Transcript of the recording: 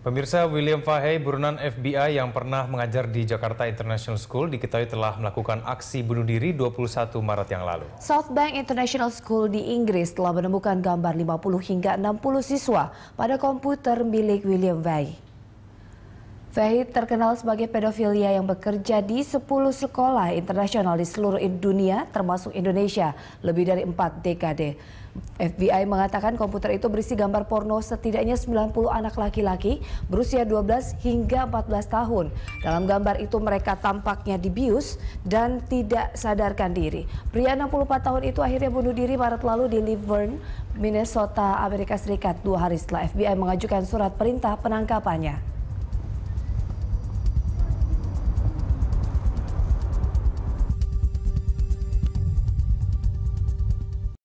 Pemirsa William Fahey, buronan FBI yang pernah mengajar di Jakarta International School diketahui telah melakukan aksi bunuh diri 21 Maret yang lalu. Southbank International School di Inggris telah menemukan gambar 50 hingga 60 siswa pada komputer milik William Fahey. Fahid terkenal sebagai pedofilia yang bekerja di 10 sekolah internasional di seluruh dunia termasuk Indonesia lebih dari 4 dekade. FBI mengatakan komputer itu berisi gambar porno setidaknya 90 anak laki-laki berusia 12 hingga 14 tahun. Dalam gambar itu mereka tampaknya dibius dan tidak sadarkan diri. Pria 64 tahun itu akhirnya bunuh diri Maret lalu di Laverne, Minnesota, Amerika Serikat dua hari setelah FBI mengajukan surat perintah penangkapannya.